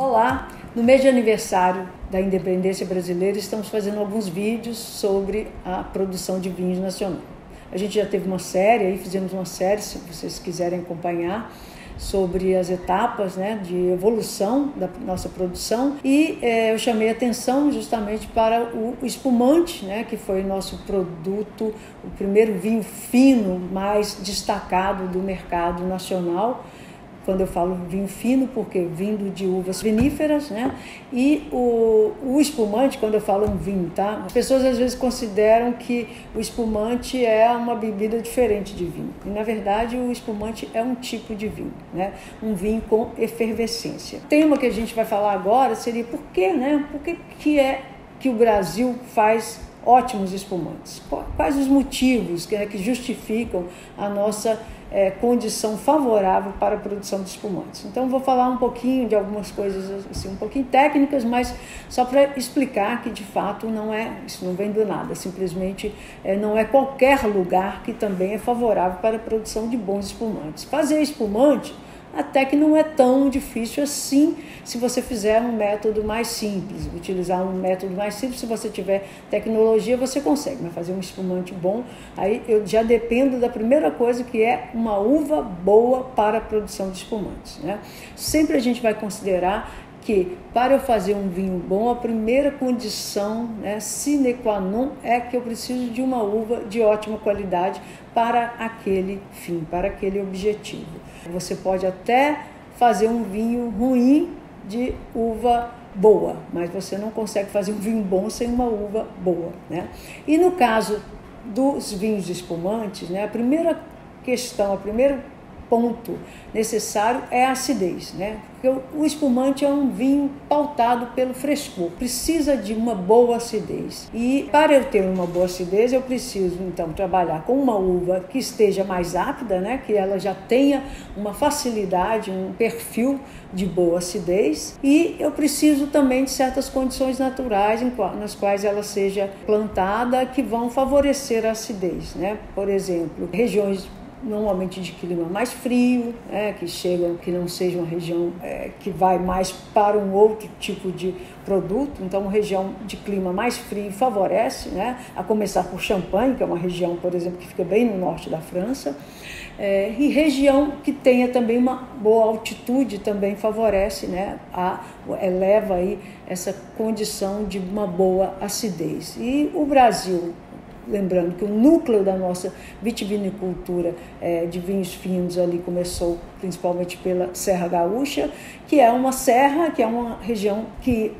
Olá! No mês de aniversário da independência brasileira, estamos fazendo alguns vídeos sobre a produção de vinhos nacional. A gente já teve uma série, aí fizemos uma série, se vocês quiserem acompanhar, sobre as etapas né, de evolução da nossa produção e é, eu chamei atenção justamente para o espumante, né, que foi nosso produto, o primeiro vinho fino mais destacado do mercado nacional quando eu falo vinho fino, porque vindo de uvas viníferas, né? E o, o espumante, quando eu falo um vinho, tá? As pessoas às vezes consideram que o espumante é uma bebida diferente de vinho. E na verdade o espumante é um tipo de vinho, né? Um vinho com efervescência. O tema que a gente vai falar agora seria por que, né? Por que, que é que o Brasil faz ótimos espumantes? Quais os motivos que, que justificam a nossa é, condição favorável para a produção de espumantes. Então, vou falar um pouquinho de algumas coisas assim, um pouquinho técnicas, mas só para explicar que de fato não é, isso não vem do nada, simplesmente é, não é qualquer lugar que também é favorável para a produção de bons espumantes. Fazer espumante até que não é tão difícil assim se você fizer um método mais simples. Utilizar um método mais simples, se você tiver tecnologia, você consegue, mas fazer um espumante bom, aí eu já dependo da primeira coisa que é uma uva boa para a produção de espumantes. Né? Sempre a gente vai considerar que para eu fazer um vinho bom, a primeira condição, né, sine qua non, é que eu preciso de uma uva de ótima qualidade para aquele fim, para aquele objetivo. Você pode até fazer um vinho ruim de uva boa, mas você não consegue fazer um vinho bom sem uma uva boa, né? E no caso dos vinhos espumantes, né, a primeira questão, a primeira ponto necessário é a acidez, né? Porque o espumante é um vinho pautado pelo frescor, precisa de uma boa acidez. E para eu ter uma boa acidez, eu preciso então trabalhar com uma uva que esteja mais ácida, né? Que ela já tenha uma facilidade, um perfil de boa acidez. E eu preciso também de certas condições naturais nas quais ela seja plantada que vão favorecer a acidez, né? Por exemplo, regiões normalmente de clima mais frio, né, que chegam, que não seja uma região é, que vai mais para um outro tipo de produto. Então, uma região de clima mais frio favorece, né, a começar por Champagne, que é uma região, por exemplo, que fica bem no norte da França. É, e região que tenha também uma boa altitude também favorece, né, a, eleva aí essa condição de uma boa acidez. E o Brasil, lembrando que o núcleo da nossa vitivinicultura é, de vinhos finos ali começou principalmente pela Serra Gaúcha, que é uma serra, que é uma região que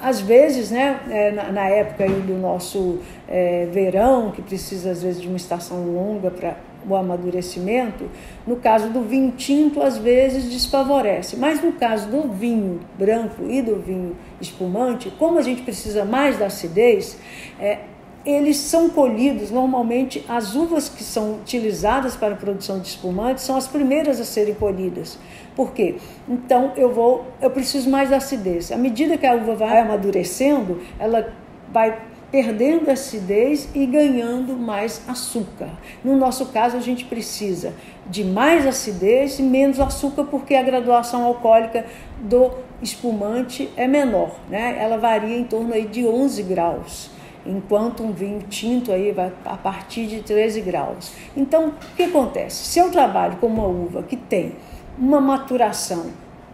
às vezes, né, é, na, época aí do nosso é, verão, que precisa às vezes de uma estação longa para o amadurecimento, no caso do vinho tinto, às vezes desfavorece. Mas no caso do vinho branco e do vinho espumante, como a gente precisa mais da acidez, é, eles são colhidos normalmente as uvas que são utilizadas para a produção de espumante são as primeiras a serem colhidas. Por quê? Então eu vou, eu preciso mais da acidez. À medida que a uva vai amadurecendo, ela vai perdendo acidez e ganhando mais açúcar. No nosso caso, a gente precisa de mais acidez e menos açúcar porque a graduação alcoólica do espumante é menor, né? Ela varia em torno aí de 11 graus enquanto um vinho tinto aí vai a partir de 13 graus. Então, o que acontece? Se eu trabalho com uma uva que tem uma maturação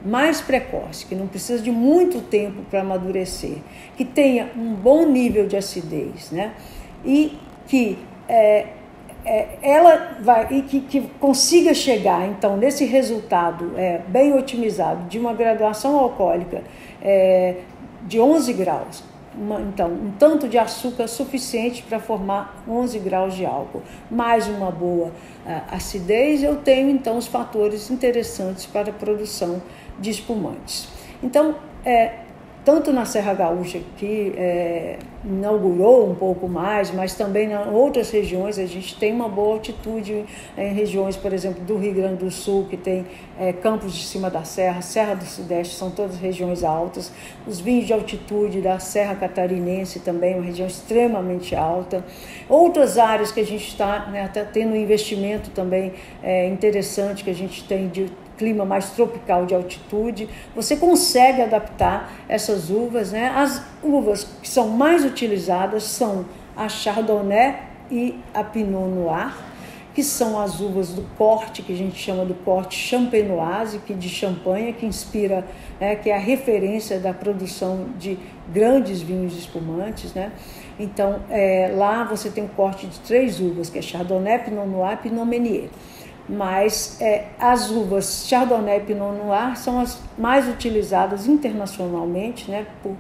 mais precoce, que não precisa de muito tempo para amadurecer, que tenha um bom nível de acidez, né? E que é, é, ela vai e que, que, consiga chegar então nesse resultado é, bem otimizado de uma graduação alcoólica é, de 11 graus uma, então, um tanto de açúcar suficiente para formar 11 graus de álcool, mais uma boa uh, acidez, eu tenho então os fatores interessantes para a produção de espumantes. Então, é, tanto na Serra Gaúcha, que é, inaugurou um pouco mais, mas também em outras regiões a gente tem uma boa altitude em regiões, por exemplo, do Rio Grande do Sul, que tem é, campos de cima da serra, Serra do Sudeste, são todas regiões altas. Os vinhos de altitude da Serra Catarinense também, uma região extremamente alta. Outras áreas que a gente está né, tá tendo um investimento também é, interessante que a gente tem de clima mais tropical de altitude, você consegue adaptar essas uvas. Né? As uvas que são mais utilizadas são a Chardonnay e a Pinot Noir, que são as uvas do corte, que a gente chama do corte champenoise, que de champanhe, que inspira, né, que é a referência da produção de grandes vinhos espumantes. Né? Então, é, lá você tem um corte de três uvas, que é Chardonnay, Pinot Noir e Pinot Meunier. Mas é, as uvas Chardonnay e Pinot Noir são as mais utilizadas internacionalmente, né, por,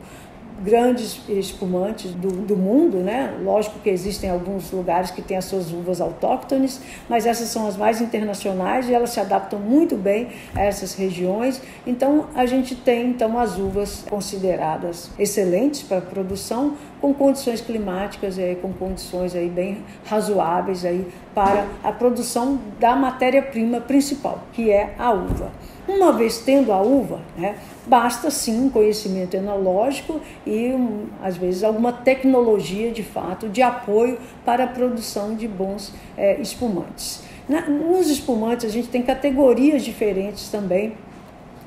grandes espumantes do, do, mundo, né? Lógico que existem alguns lugares que têm as suas uvas autóctones, mas essas são as mais internacionais e elas se adaptam muito bem a essas regiões. Então a gente tem então as uvas consideradas excelentes para produção, com condições climáticas e com condições aí bem razoáveis aí para a produção da matéria-prima principal, que é a uva. Uma vez tendo a uva, né, basta sim um conhecimento enológico e, um, às vezes, alguma tecnologia de fato de apoio para a produção de bons é, espumantes. Na, nos espumantes, a gente tem categorias diferentes também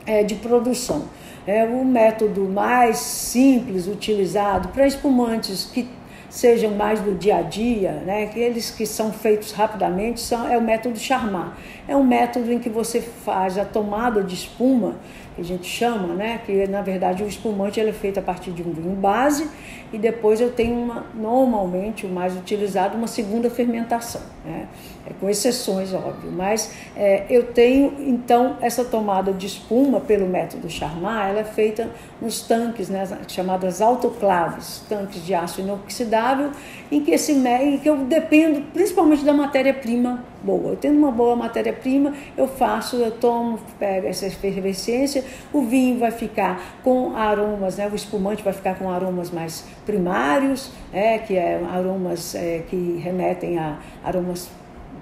é, de produção. É, o método mais simples utilizado para espumantes que sejam mais do dia a dia, né? aqueles que são feitos rapidamente, são, é o método Charmat. É um método em que você faz a tomada de espuma que a gente chama, né? Que na verdade o espumante ele é feito a partir de um vinho base e depois eu tenho uma, normalmente o mais utilizado, uma segunda fermentação, né? É, com exceções, óbvio, mas é, eu tenho então essa tomada de espuma pelo método Charmat, ela é feita nos tanques, né, chamadas autoclaves, tanques de aço inoxidável, em que esse em que eu dependo principalmente da matéria-prima boa. Eu tendo uma boa matéria-prima, eu faço, eu tomo, pego essa efervescência, o vinho vai ficar com aromas, né? o espumante vai ficar com aromas mais primários, é, que é aromas é, que remetem a aromas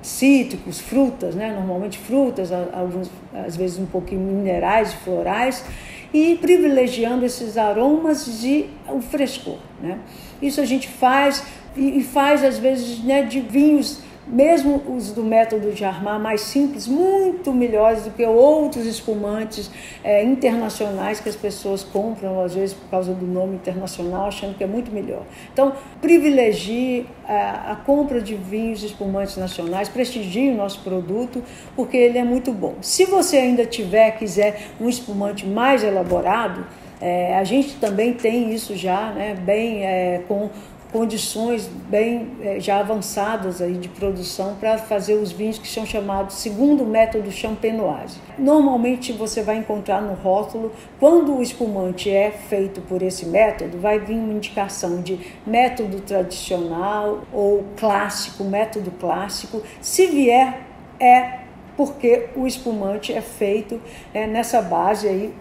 cítricos, frutas, né? normalmente frutas, alguns, às vezes um pouquinho minerais florais, e privilegiando esses aromas de o frescor. Né? Isso a gente faz e faz às vezes né, de vinhos mesmo os do método de armar mais simples, muito melhores do que outros espumantes é, internacionais que as pessoas compram, às vezes por causa do nome internacional, achando que é muito melhor. Então, privilegie a, é, a compra de vinhos espumantes nacionais, prestigie o nosso produto, porque ele é muito bom. Se você ainda tiver, quiser um espumante mais elaborado, é, a gente também tem isso já, né, bem é, com condições bem é, já avançadas aí de produção para fazer os vinhos que são chamados segundo método champenoise. Normalmente você vai encontrar no rótulo, quando o espumante é feito por esse método, vai vir uma indicação de método tradicional ou clássico, método clássico. Se vier, é porque o espumante é feito é, nessa base aí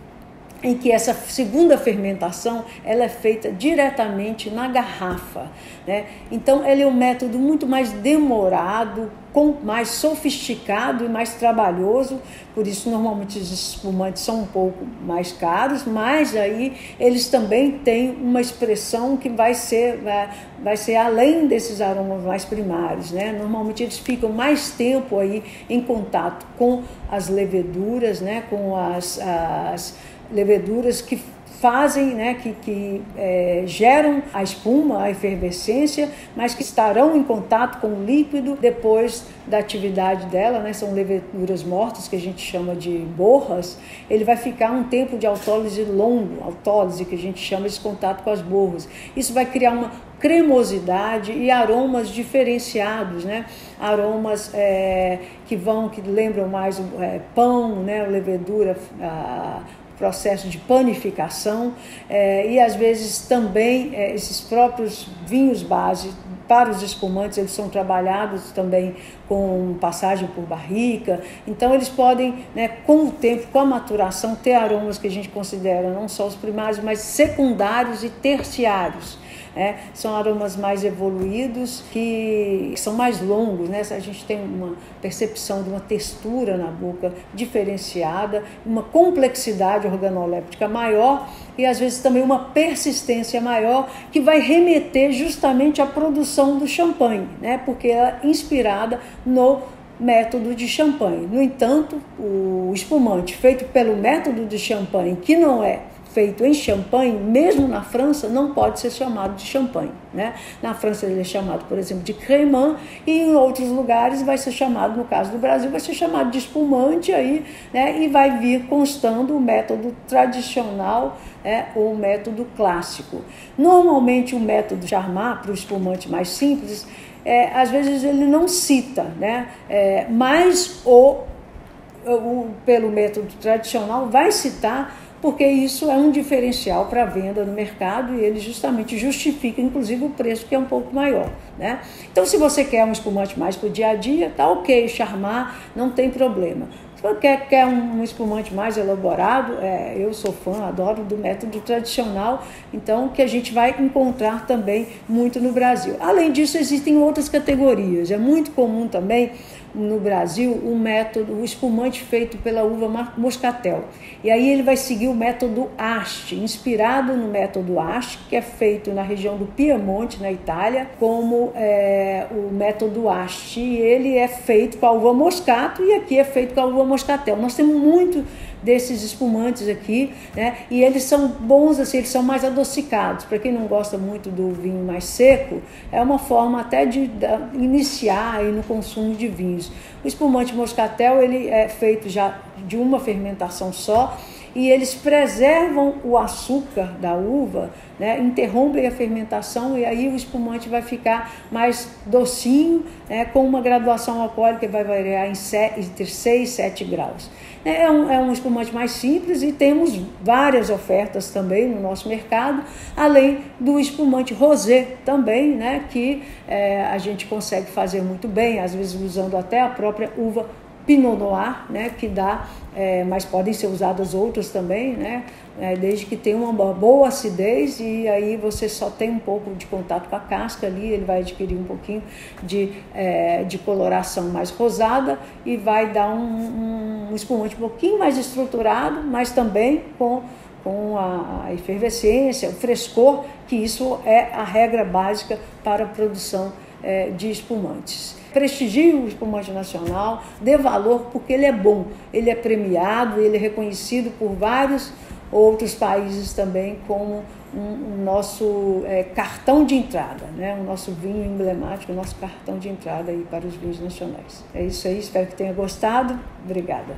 em que essa segunda fermentação ela é feita diretamente na garrafa. Né? Então, ele é um método muito mais demorado, com, mais sofisticado e mais trabalhoso, por isso normalmente os espumantes são um pouco mais caros, mas aí eles também têm uma expressão que vai ser, vai, vai ser além desses aromas mais primários. Né? Normalmente eles ficam mais tempo aí em contato com as leveduras, né? com as, as leveduras que fazem, né, que, que é, geram a espuma, a efervescência, mas que estarão em contato com o líquido depois da atividade dela, né, são leveduras mortas que a gente chama de borras, ele vai ficar um tempo de autólise longo, autólise que a gente chama de contato com as borras. Isso vai criar uma cremosidade e aromas diferenciados, né? Aromas é, que vão, que lembram mais é, pão, né? Levedura, a, processo de panificação é, e às vezes também é, esses próprios vinhos base para os espumantes eles são trabalhados também com passagem por barrica então eles podem né, com o tempo com a maturação ter aromas que a gente considera não só os primários mas secundários e terciários é, são aromas mais evoluídos que são mais longos, né? A gente tem uma percepção de uma textura na boca diferenciada, uma complexidade organoléptica maior e às vezes também uma persistência maior que vai remeter justamente à produção do champanhe, né? Porque ela é inspirada no método de champanhe. No entanto, o espumante feito pelo método de champanhe, que não é feito em champanhe, mesmo na França, não pode ser chamado de champanhe. Né? Na França ele é chamado, por exemplo, de cremant e em outros lugares vai ser chamado, no caso do Brasil, vai ser chamado de espumante aí, né? e vai vir constando o método tradicional é, ou o método clássico. Normalmente o método Charmat, para o espumante mais simples, é, às vezes ele não cita, né? É, mas o, o, pelo método tradicional vai citar porque isso é um diferencial para a venda no mercado e ele justamente justifica, inclusive, o preço que é um pouco maior. Né? Então, se você quer um espumante mais para o dia a dia, tá ok, charmar, não tem problema. Se você quer, quer um espumante mais elaborado, é, eu sou fã, adoro do método tradicional, então que a gente vai encontrar também muito no Brasil. Além disso, existem outras categorias. É muito comum também no Brasil o método, o espumante feito pela uva moscatel. E aí ele vai seguir o método Asti, inspirado no método Asti, que é feito na região do Piemonte, na Itália, como é, o método Asti. Ele é feito com a uva moscato e aqui é feito com a uva moscatel. Nós temos muito desses espumantes aqui, né? E eles são bons assim, eles são mais adocicados. Para quem não gosta muito do vinho mais seco, é uma forma até de, iniciar aí no consumo de vinhos. O espumante moscatel ele é feito já de uma fermentação só e eles preservam o açúcar da uva, né, interrompem a fermentação e aí o espumante vai ficar mais docinho, né, com uma graduação alcoólica que vai variar em entre 6 e 7 graus. É um, é um espumante mais simples e temos várias ofertas também no nosso mercado, além do espumante rosé também, né, que é, a gente consegue fazer muito bem, às vezes usando até a própria uva Pinot Noir, né, que dá, é, mas podem ser usadas outras também, né, é, desde que tenha uma boa acidez e aí você só tem um pouco de contato com a casca ali, ele vai adquirir um pouquinho de, é, de coloração mais rosada e vai dar um, um espumante um pouquinho mais estruturado, mas também com com a, a efervescência, o frescor, que isso é a regra básica para a produção é, de espumantes prestigie o espumante nacional, dê valor porque ele é bom, ele é premiado, ele é reconhecido por vários outros países também como um, um nosso é, cartão de entrada, né? o nosso vinho emblemático, o nosso cartão de entrada aí para os vinhos nacionais. É isso aí, espero que tenha gostado. Obrigada.